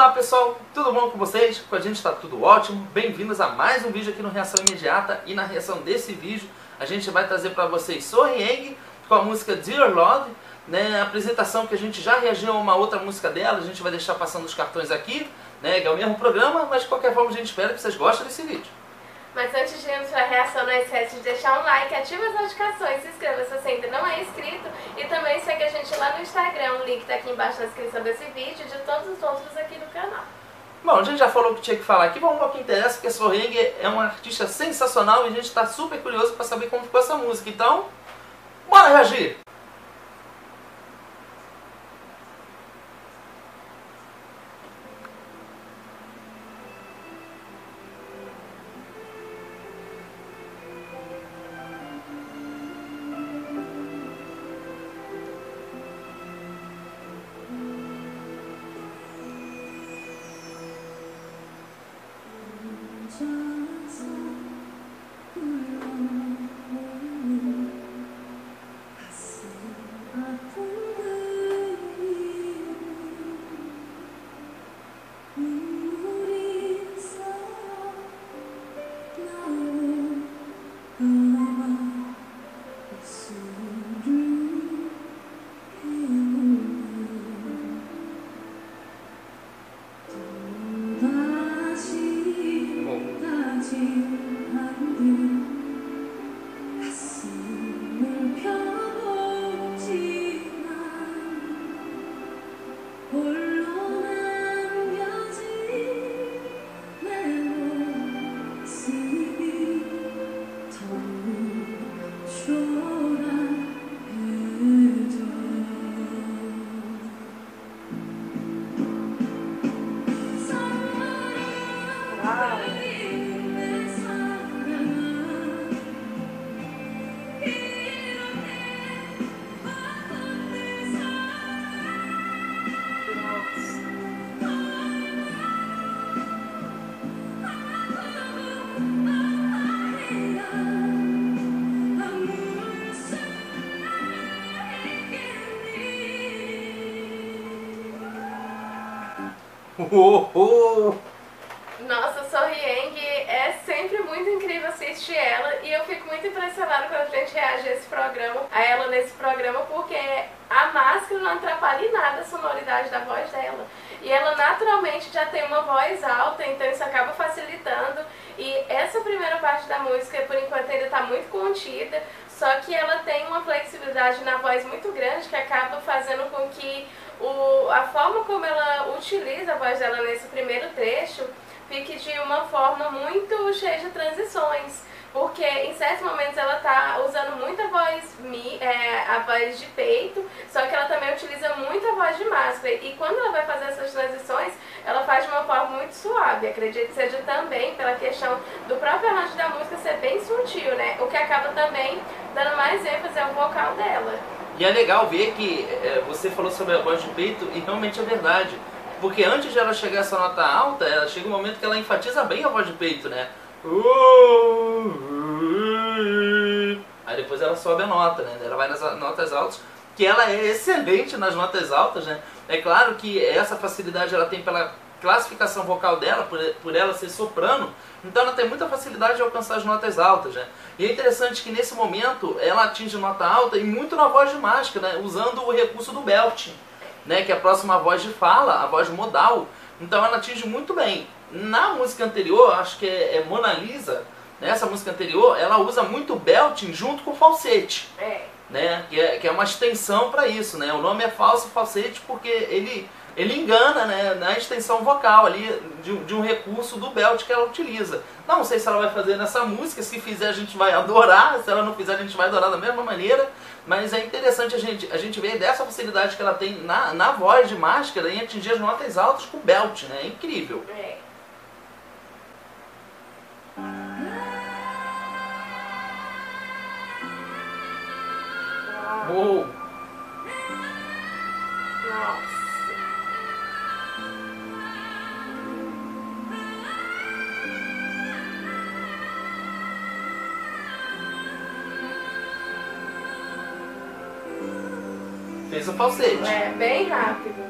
Olá pessoal, tudo bom com vocês? Com a gente está tudo ótimo. Bem-vindos a mais um vídeo aqui no Reação Imediata. E na reação desse vídeo a gente vai trazer para vocês Sorrieng com a música Dear Love. Né, a apresentação que a gente já reagiu a uma outra música dela, a gente vai deixar passando os cartões aqui, né, é o mesmo programa, mas de qualquer forma a gente espera que vocês gostem desse vídeo. Mas antes de irmos para a reação, não esquece de deixar um like, ativa as notificações, se inscreva se você ainda não é inscrito e também segue a gente lá no Instagram, o link está aqui embaixo na descrição desse vídeo e de todos os outros aqui do canal. Bom, a gente já falou o que tinha que falar aqui, vamos ao que interessa, porque a Sorreng é uma artista sensacional e a gente está super curioso para saber como ficou essa música. Então, bora reagir! Nossa, Sorrieng é sempre muito incrível assistir ela e eu fico muito impressionada quando a gente reage a esse programa, a ela nesse programa, porque a máscara não atrapalha em nada a sonoridade da voz dela. E ela naturalmente já tem uma voz alta, então isso acaba facilitando. E essa primeira parte da música, por enquanto, ainda está muito contida, só que ela tem uma flexibilidade na voz muito grande que acaba fazendo com que o, a forma como ela utiliza a voz dela nesse primeiro trecho fique de uma forma muito cheia de transições. Porque em certos momentos ela está usando muita voz, mi, é, a voz de peito, só que ela também utiliza muita voz de máscara. E quando ela vai fazer essas transições, ela faz de uma forma muito suave. Acredito que seja também pela questão do próprio arranjo da música ser bem sutil, né? O que acaba também dando mais ênfase ao vocal dela. E é legal ver que é, você falou sobre a voz de peito e realmente é verdade. Porque antes de ela chegar essa nota alta, ela chega um momento que ela enfatiza bem a voz de peito, né? Aí depois ela sobe a nota, né? Ela vai nas notas altas, que ela é excelente nas notas altas, né? É claro que essa facilidade ela tem pela classificação vocal dela, por, por ela ser soprano, então ela tem muita facilidade de alcançar as notas altas, né? E é interessante que nesse momento ela atinge nota alta e muito na voz de máscara, né? usando o recurso do belting, né? que é a próxima voz de fala, a voz modal. Então ela atinge muito bem. Na música anterior, acho que é, é Mona Lisa, nessa música anterior, ela usa muito belting junto com falsete. É. Né? Que, é, que é uma extensão para isso. Né? O nome é falso falsete porque ele ele engana né, na extensão vocal ali de, de, um recurso do belt que ela utiliza. Não sei se ela vai fazer nessa música, se fizer a gente vai adorar, se ela não fizer a gente vai adorar da mesma maneira, mas é interessante a gente, a gente ver dessa facilidade que ela tem na, na voz de máscara em atingir as notas altas com o belt, né? É incrível. É. Fez o falsete. É, bem rápido.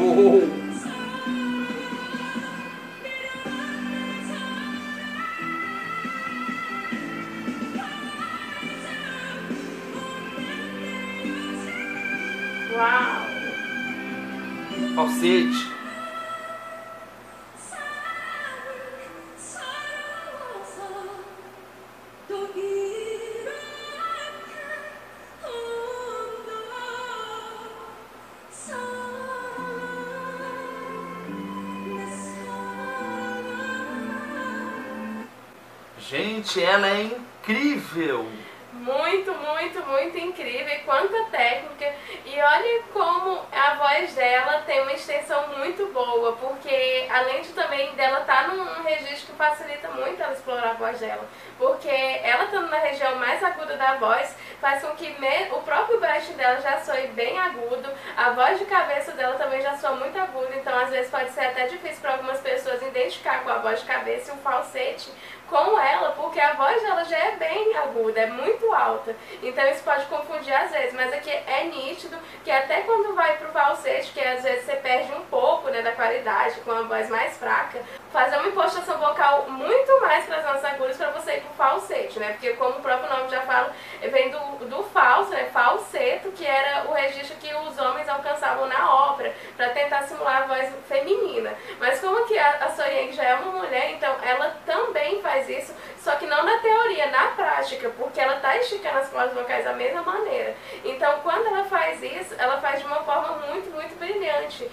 Whoa. Gente, ela é incrível! Muito, muito, muito incrível. E quanta técnica. E olha como a voz dela tem uma extensão muito boa, porque além de também dela estar tá num registro que facilita muito ela explorar a voz dela. Porque ela estando na região mais aguda da voz, faz com que o próprio baixo dela já soe bem agudo, a voz de cabeça dela também já soa muito aguda, então às vezes pode ser até difícil para algumas pessoas identificar com a voz de cabeça e um falsete com ela, porque a voz dela já é bem aguda, é muito alta. Então isso pode confundir às vezes, mas aqui é nítido que até quando vai pro falsete, que às vezes você perde um né, da qualidade, com a voz mais fraca, fazer uma impostação vocal muito mais para as nossas agudas para você ir pro falsete, né? Porque como o próprio nome já fala, vem do, do falso, né? Falseto, que era o registro que os homens alcançavam na ópera, para tentar simular a voz feminina. Mas como que a, a já é uma mulher, então ela também faz isso, só que não na teoria, na prática, porque ela está esticando as cordas vocais da mesma maneira. Então, quando ela faz isso, ela faz de uma forma muito, muito brilhante,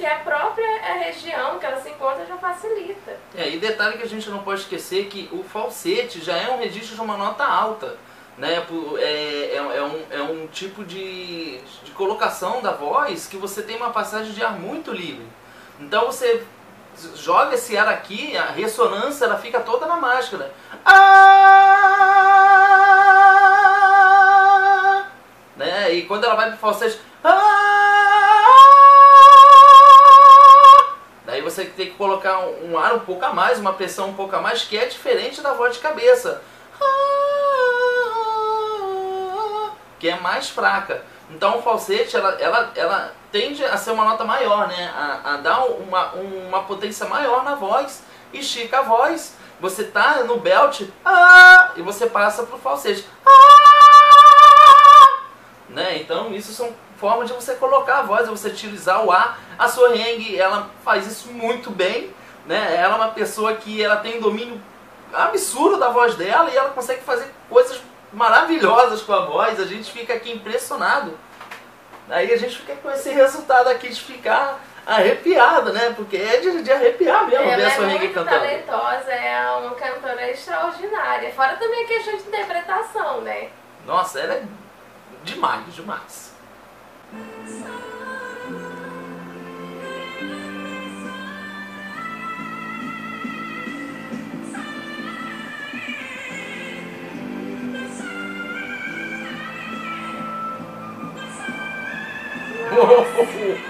porque a própria região que ela se encontra já facilita. É, e detalhe que a gente não pode esquecer que o falsete já é um registro de uma nota alta. Né, é, é, é, um, é um tipo de, de colocação da voz que você tem uma passagem de ar muito livre. Então você joga esse ar aqui, a ressonância ela fica toda na máscara. Ah! Né? E quando ela vai pro falsete, ah! Você tem que colocar um ar um pouco a mais, uma pressão um pouco a mais, que é diferente da voz de cabeça. Que é mais fraca. Então o falsete, ela, ela, ela tende a ser uma nota maior, né? A, a dar uma, uma potência maior na voz, estica a voz, você tá no belt, ah, e você passa pro falsete. Ah, né? Então isso são formas de você colocar a voz, de você utilizar o ar. A Soheng, ela faz isso muito bem, né? Ela é uma pessoa que ela tem um domínio absurdo da voz dela e ela consegue fazer coisas maravilhosas com a voz, a gente fica aqui impressionado. Aí a gente fica com esse resultado aqui de ficar arrepiado, né? Porque é de, de arrepiar mesmo ela ver a sua é muito talentosa, é uma cantora extraordinária. Fora também a questão de interpretação, né? Nossa, ela é demais, demais. Oh,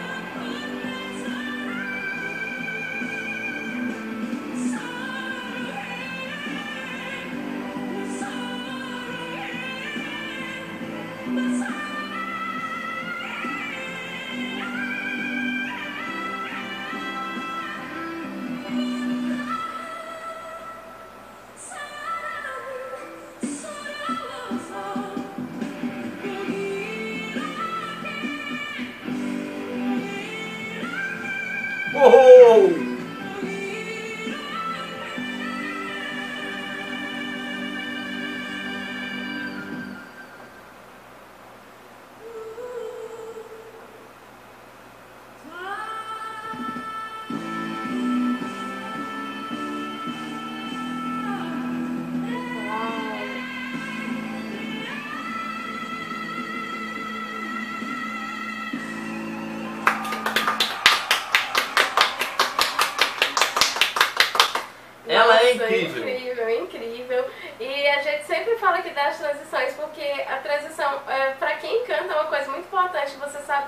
incrível.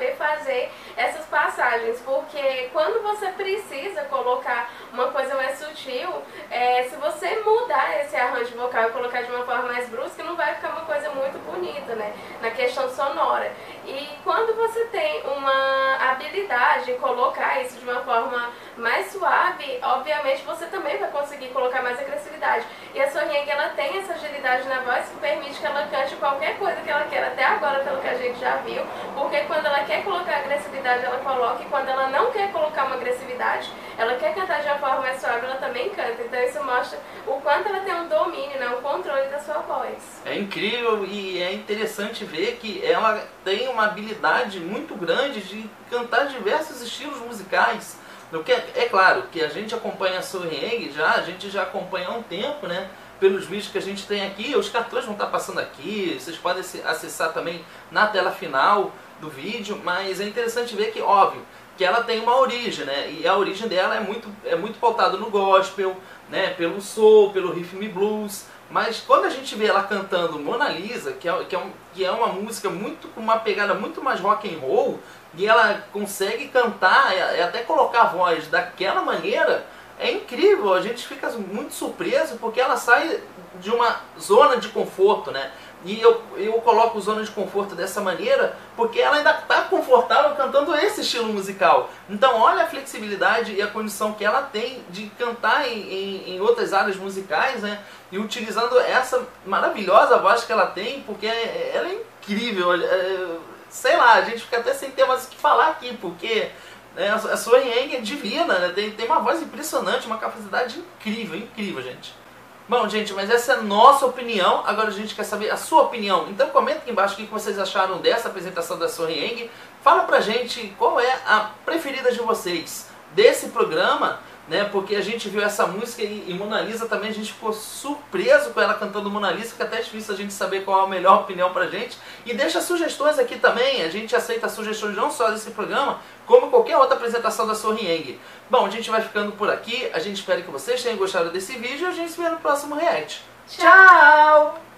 Saber fazer essas passagens, porque quando você precisa colocar uma coisa mais sutil, é, se você mudar esse arranjo vocal e colocar de uma forma mais brusca, não vai ficar uma coisa muito bonita, né? Na questão sonora. E quando você tem uma habilidade em colocar isso de uma forma mais suave, obviamente você também vai conseguir colocar mais agressividade. E a Sohyang, ela tem essa agilidade na voz que permite que ela cante qualquer coisa que ela queira, até agora, pelo que a gente já viu, porque quando ela quer colocar agressividade, ela coloca, e quando ela não quer colocar uma agressividade, ela quer cantar de uma forma mais suave, ela também canta. Então isso mostra o quanto ela tem um domínio, né, um controle da sua voz. É incrível e é interessante ver que ela tem uma habilidade muito grande de cantar diversos estilos musicais. Que, é claro que a gente acompanha a Sohyang já, a gente já acompanha há um tempo, né? Pelos vídeos que a gente tem aqui, os cartões vão estar passando aqui, vocês podem acessar também na tela final do vídeo, mas é interessante ver que, óbvio, que ela tem uma origem, né? E a origem dela é muito, é muito pautada no gospel, né? Pelo soul, pelo rhythm blues. Mas quando a gente vê ela cantando Mona Lisa, que é, que é, um, que é uma música muito com uma pegada muito mais rock and roll, e ela consegue cantar e até colocar a voz daquela maneira, é incrível. A gente fica muito surpreso porque ela sai de uma zona de conforto, né? E eu, eu coloco zona de conforto dessa maneira porque ela ainda está confortável cantando esse estilo musical. Então olha a flexibilidade e a condição que ela tem de cantar em, em, em outras áreas musicais, né? E utilizando essa maravilhosa voz que ela tem, porque ela é incrível. É, sei lá, a gente fica até sem ter mais o que falar aqui, porque né, a sua Yang é divina, né? tem, tem uma voz impressionante, uma capacidade incrível, incrível, gente. Bom, gente, mas essa é a nossa opinião. Agora a gente quer saber a sua opinião. Então comenta aqui embaixo o que vocês acharam dessa apresentação da Yang. Fala pra gente qual é a preferida de vocês desse programa né? Porque a gente viu essa música e, e Mona Lisa também, a gente ficou surpreso com ela cantando Mona Lisa, que até difícil a gente saber qual é a melhor opinião pra gente. E deixa sugestões aqui também, a gente aceita sugestões não só desse programa, como qualquer outra apresentação da Sorrieng. Bom, a gente vai ficando por aqui, a gente espera que vocês tenham gostado desse vídeo e a gente se vê no próximo React. Tchau!